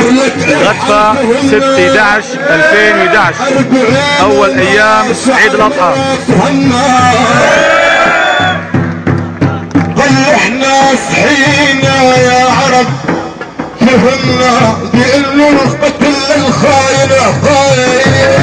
غدفة 6 11 2011 أول أيام عيد الأضحى. قال إحنا صحينا يا عرب. فهمنا بإنه القتل الخاين خاين